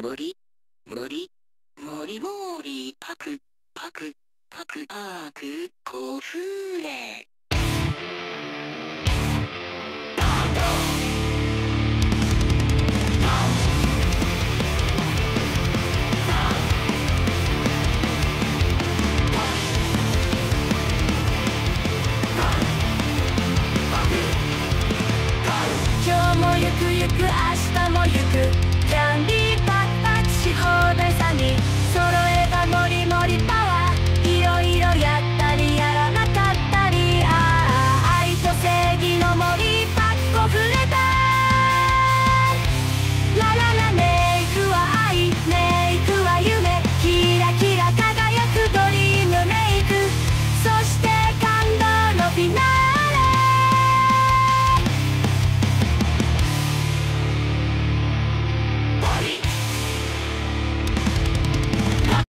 もり、もり、もりもり、パク、パク、パク、パク、コフレ。